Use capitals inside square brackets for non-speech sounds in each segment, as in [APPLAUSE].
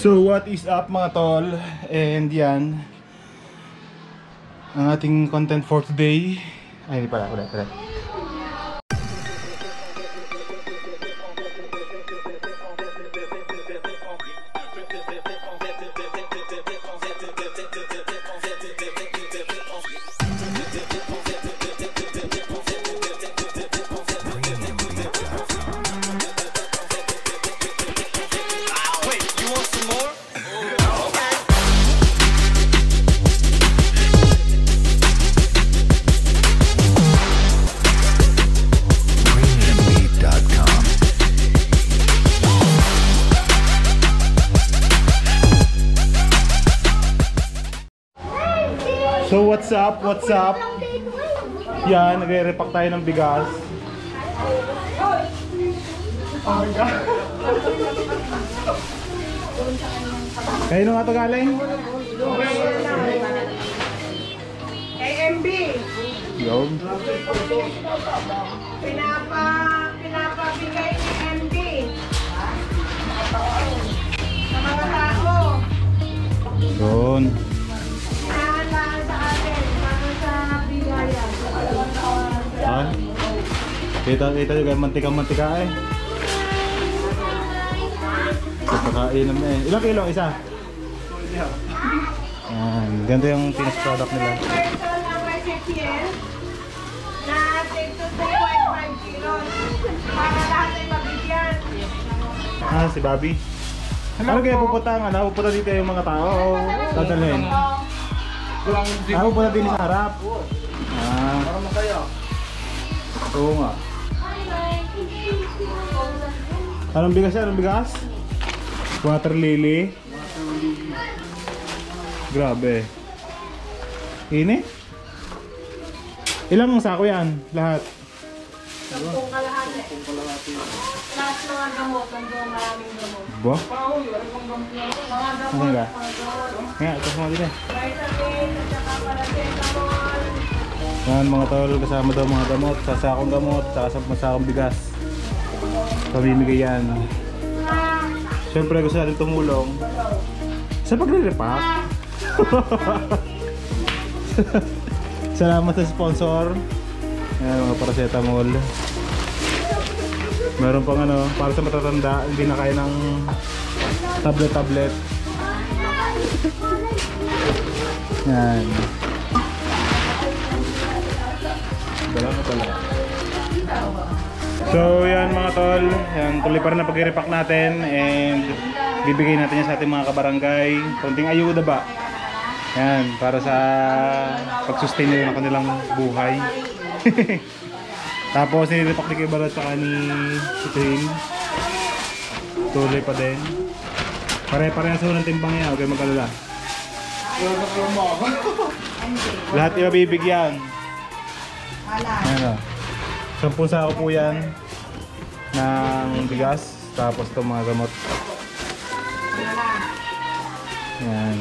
So what is up mga tol? And yan ang ating content for today. Ay, hindi pala. Ulit, ulit. What's up? What's up? Yan, nagre-repack tayo ng bigas. Oh my God. Kayo nung ato galing? AMB, Yun. pinapa, pinapabigay ni MB sa mga tao. Yun. Ha? Kita, kita juga mantika mantika eh. Pagkakainom na eh. Ilang kilo isa? Yan, ganito yung finished product nila. Na take to 2.5 kilos para lahat ay mabigyan. Ah, si Bobby. Ano kaya pupunta ang ano? Pupunta dito yung mga tao o dadalhin? Ah, pupunta din sa harap. Ah. Oo nga. Anong bigas yan? Anong bigas? Water lily. Grabe. Ini? Ilang sako yan? Lahat? Sampung kalahati. Lahat mga gamot, maraming gamot. Ba? Mga gamot, mga gamot. Ito mga din eh. At saka. Yan mga tol, kasama daw mga gamot, sasakong gamot, saka sa masakong bigas. Pamimigay yan. Siyempre gusto natin tumulong sa pagre-repack. [LAUGHS] Salamat sa sponsor. Yan mga paracetamol. Meron pang ano, para sa matatanda, hindi na kaya ng tablet-tablet. Yan. Pala. So yan mga tol, yan, tuloy pa rin ang pag-repack natin and bibigay natin yan sa ating mga kabarangay. Konting ayuda ba? Yan, para sa pag-sustain nila ng kanilang buhay. [LAUGHS] Tapos nilirepack ni Kibarat sa ni Sutin. Tuloy pa din. Pare-parehas ng timbang yan, huwag kayo mag-alala. Lahat ibabibigyan. Ano? Sampung sako po yan ng bigas. Tapos itong mga gamot. Yan.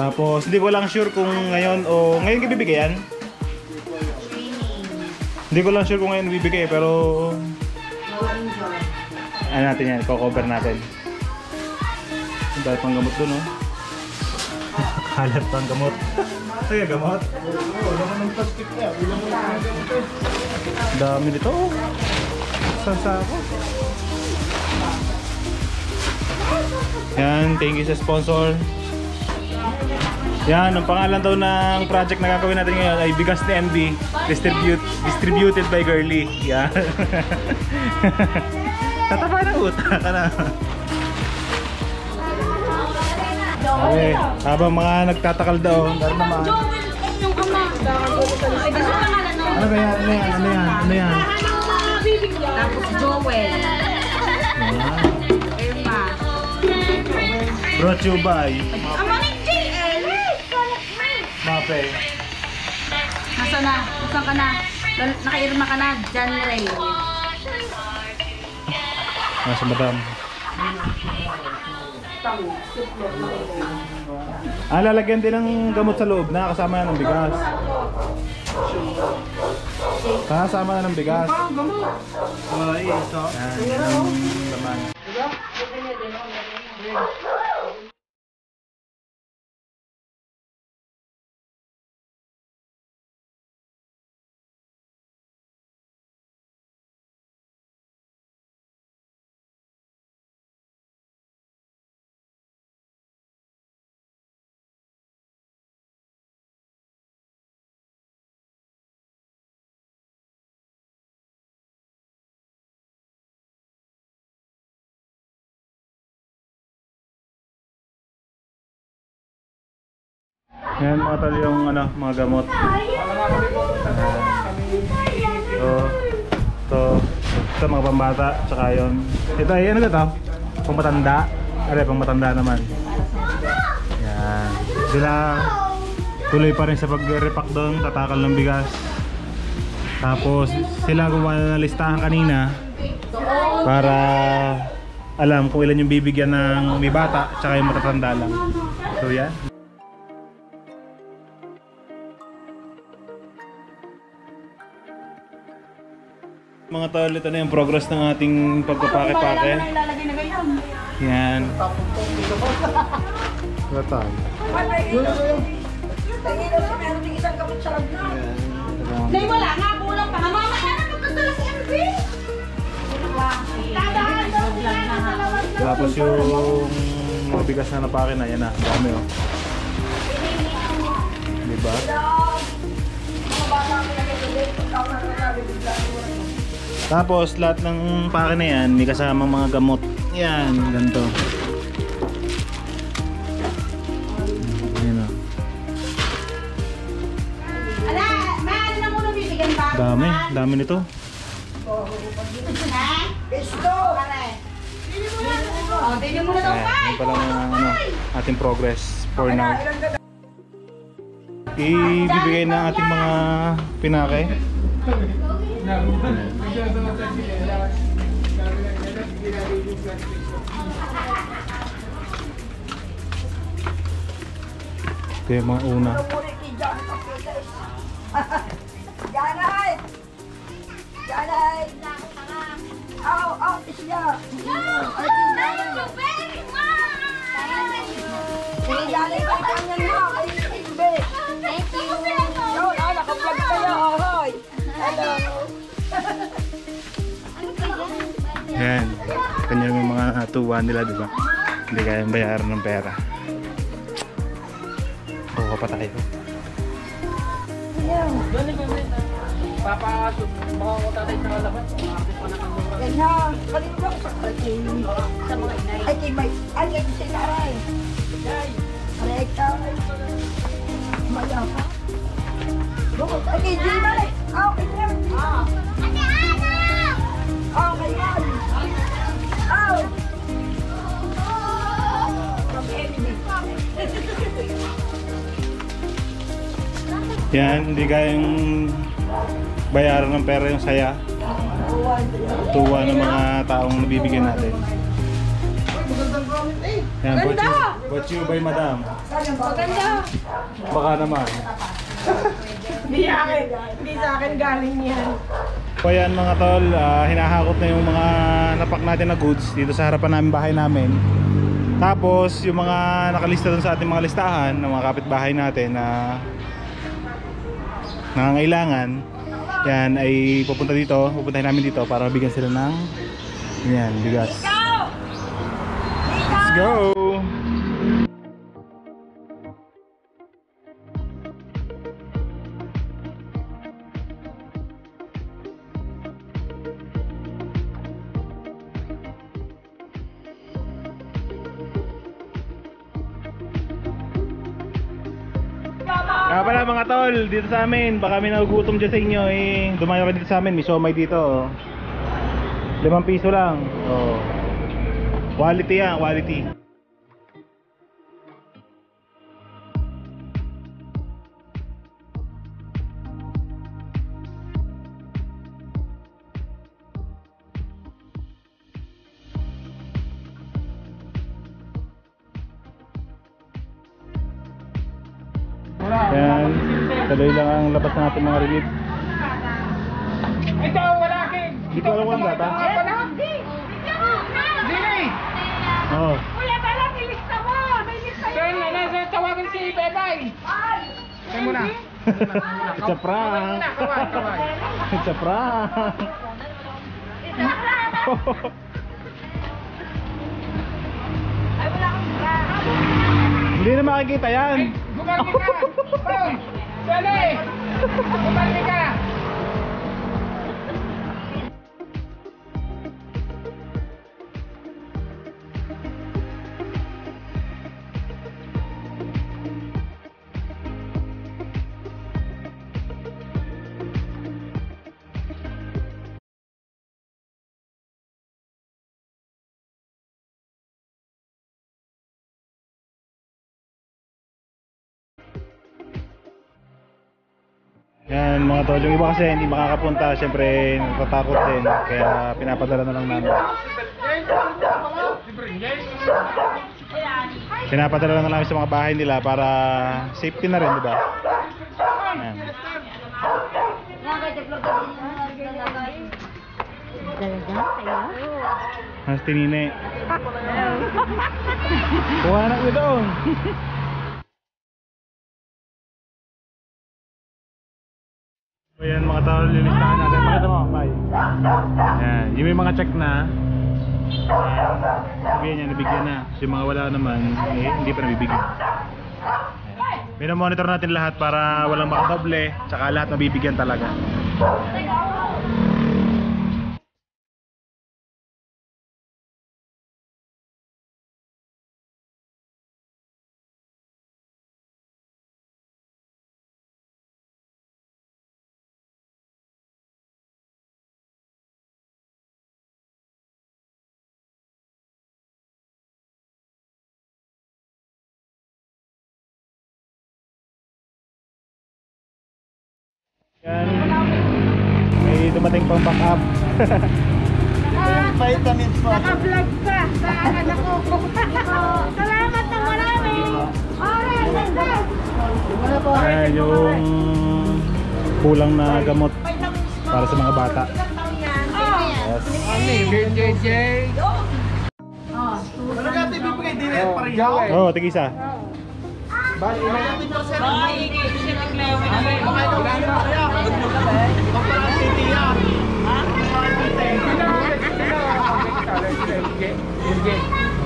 Tapos hindi ko lang sure kung ngayon o ngayon ka bibigay yan. Hindi ko lang sure kung ngayon bibigay pero ano natin yan, ko-cover natin. Dahil pang gamot dun oh. [LAUGHS] Kalat pang gamot. [LAUGHS] Sige, gamot. Dami nito. Saan sa ako? Yan, thank you sa sponsor. Yan, ang pangalan daw ng project na gagawin natin ngayon ay Bigas ni MB distribute, Distributed by Girly. Yan. [LAUGHS] Tataba ng utak ka na. Okay, habang mga nagtatakal daw, naman. yung ama. Ay, gusto pangalan no? Ano ba yan? Ano yan? Ano yan? Ano yan? Tapos Joel. Brought you by Ama ni JL! Mape. Nasa na? Saan ka na? Naka-irma ka na? John Ray. Nasa madam. Ah, lalagyan din ng gamot sa loob na kasama ng bigas. Kasama na ng bigas. Ay, ito. Yan, yan ang laman. Yan mga tol yung ano, mga gamot. Ito, ito, ito mga pambata, tsaka yun. Ito ay ano ba ito? Pangmatanda. Are, pangmatanda naman. Yan. Sila tuloy pa rin sa pag-repack doon, tatakal ng bigas. Tapos sila gumawa ng listahan kanina para alam kung ilan yung bibigyan ng may bata tsaka yung matatanda lang. So yan. Mga tol, ito na yung progress ng ating pagpapake-pake. Na na ganyan. Yan. Wala tayo. Nay, wala nga. Kulang pa. Mama, ano magkatala si MV? Dadaan daw siya na Tapos yung mga bigas na napake na, yan na. Dami oh. Diba? Tapos lahat ng pake na yan, may kasamang mga gamot. Yan, ganito. Yan oh. Ala, ma, ano na muna bibigyan pa? Dami, dami nito. Ha? Gusto! Oh, Ayan, yun pala ang ano, ating progress for now. Ibibigay na ating mga pinake. Ito yung mga una. [LAUGHS] yung mga tuwa nila, di ba? Hindi kayang bayaran ng pera. Kuha pa tayo. Yan na, kanino ba sa kay... Ay, kay May... Ay, kay si Naray! Ay, ikaw! Maya ka? Bukod, ay, kay Gina! Aw, kay Gina! Aw, kay Yan! Yan, hindi kayang bayaran ng pera yung saya. Tuwa ng mga taong nabibigyan natin. Yan, brought you, brought you by madam. Maganda! Baka naman. Hindi akin, hindi sa akin galing yan. So yan mga tol, ah, hinahakot na yung mga napak natin na goods dito sa harapan namin bahay namin. Tapos yung mga nakalista dun sa ating mga listahan ng mga kapitbahay natin na nangangailangan, yan ay pupunta dito, pupuntahin namin dito para mabigyan sila ng yan, bigas. Let's go! Kaya tol, dito sa amin, baka may nagugutom dyan sa inyo eh. Dumayo ka dito sa amin, may siomay dito oh. Limang piso lang. Oh. Quality yan, quality. Tuloy lang ang labas na ating mga relief. Ito, wala akin. Hindi ko alam kung data. Hindi. Oo. Kuya, tara, may lista mo. May lista yun. Sir, nasa tawagan si Bebay. Ay. Sir muna. [LAUGHS] It's a prank. It's a prank. [LAUGHS] Wala akong prank. Hindi na makikita yan. Ay, gumawa kita. [LAUGHS] Yan mga tol, yung iba kasi hindi makakapunta, syempre natatakot din, kaya pinapadala na lang namin. Pinapadala na lang namin sa mga bahay nila para safety na rin, di ba? Yan. Mas tinine. [LAUGHS] Kuha na ko doon. Ayan mga tao, lilistahan natin. Pakita mo, bye. Ayan, yung may mga check na. Sabihin niya, nabigyan na. So, yung mga wala naman, eh, hindi pa nabibigyan. Minomonitor natin lahat para walang makadoble, tsaka lahat mabibigyan talaga. Yan. May dumating pang backup. Vitamins po. Naka-vlog ka sa anak ko. Salamat na marami. Alright, let's go. Ayan yung kulang na gamot para sa mga bata. Yes. Oo, oh, tigisa. Bali, ilang Sige, sige.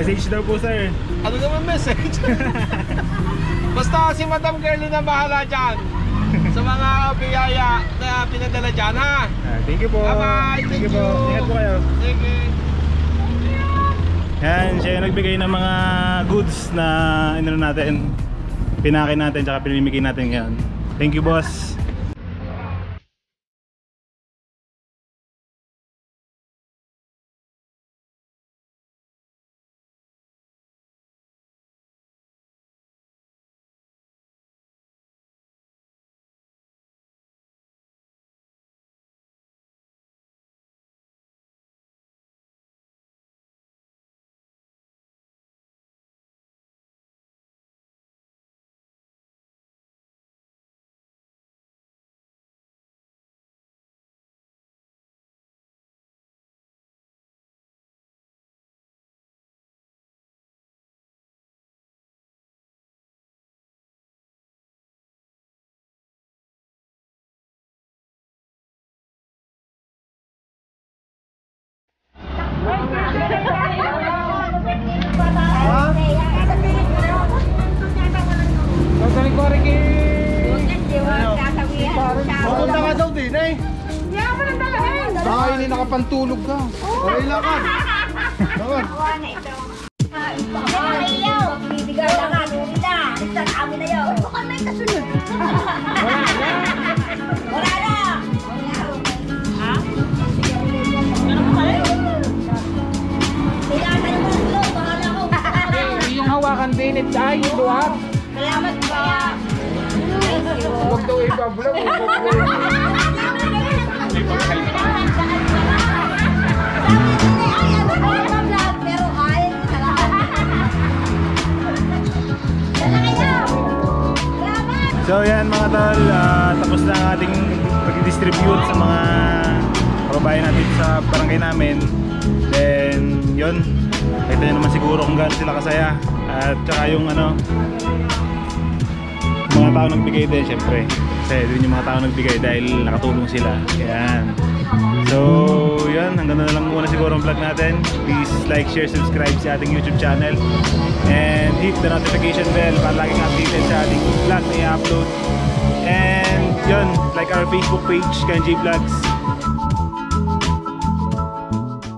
Message daw po sir. Ano naman message? [LAUGHS] Basta si Madam Girlie na bahala dyan. sa mga biyaya na pinadala dyan ha. Ah, thank you po. Bye-bye. Thank you Thank po. you. Ingat po kayo. Sige. Yan, siya yung nagbigay ng mga goods na inano natin, pinakin natin, tsaka pinimigay natin ngayon. Thank you, boss. Sasali ko rin Pupunta ka daw din eh. Baka hindi nakapantulog ka. Okay lang ka. Bakit? Bibigay lang nga, lumita. Sa amin na yun. Ito ka may kasunod. did I do up? Salamat po. Huwag daw ipa-vlog. So yan mga tol, uh, tapos na ang ating pag-distribute sa mga kababayan natin sa barangay namin. Then yun, Nakita nyo naman siguro kung gaano sila kasaya at saka yung ano, mga tao nagbigay din syempre. Kasi din yung mga tao nagbigay dahil nakatulong sila. Yan. So, yun. Hanggang na lang muna siguro ang vlog natin. Please like, share, subscribe sa ating YouTube channel. And hit the notification bell para laging updated sa ating vlog na i-upload. And yun, like our Facebook page, Kanji Vlogs.